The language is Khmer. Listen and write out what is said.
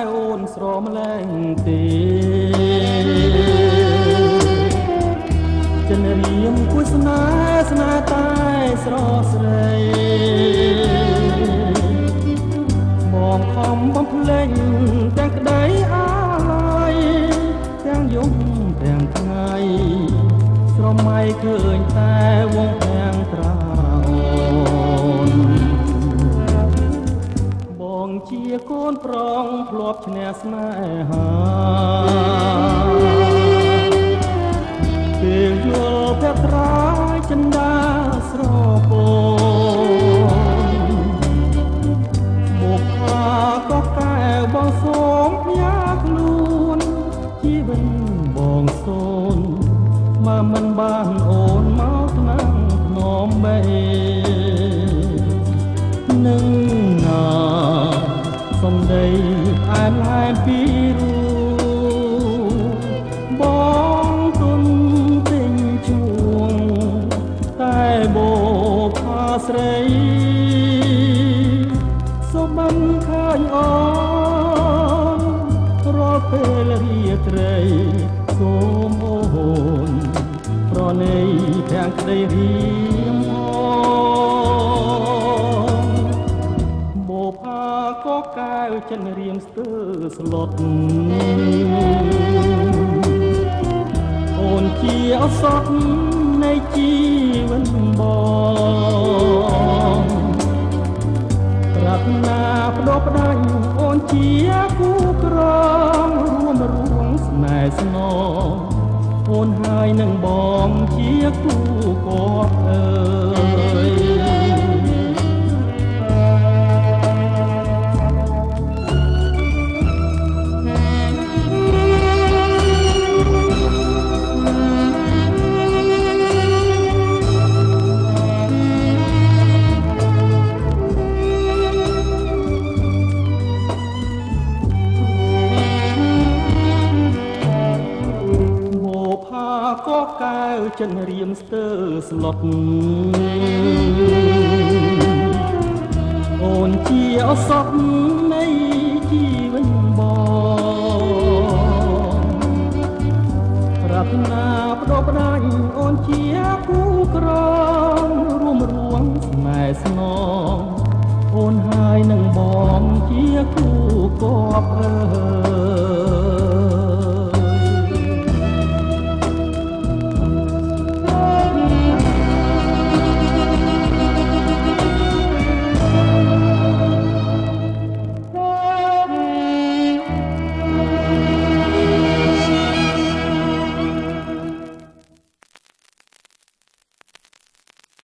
ដែលអូនស្រមលែងទេចិនរៀមគួយស្នេហ៍ស្នេហ៍តែស្រស់ស្រីមកខំបំភ្លេចទាំងក្តីអាល័យទាំងយប់ទាំងថ្ងៃស្រមៃឃើញតែវងទាំងត្រា ជាកូនប្រងធ្លាប់ឈ្នះស្នេហាពេលយល់ភត្រាយចិន្តាស្រពោនមកខាក៏កែបងសូមផ្ញើខ្លួនជីវិតបងសូនបើមិនបាន ដីផ្អែមឡែមពីរូបងទុនទិញជួងតែបោផាស្រីសុបិនឃើញអូនរាល់ពេលរាត្រីសូមអូនប្រណីទាំងក្តីរៀ ក៏កែវចិនរៀមស្ទើស្លុតអូនជាអសត់នៃជីវិតបងប្រាថ្នាបដោះផ្ដាច់អូនជាគូក្រងរួមរួងស្នេហ៍ស្នងអូនហើយនឹងបងជាគូគាត់អើយ កែវចិនរៀមស្ទើស្លុតអូនជាអសត់នៃជីវិតបងរតនាបដបដាញអូនជាគូក្រងរួមរួងស្នេហ៍ស្នងអូនហើយនឹងបងជាគូគប់អើយ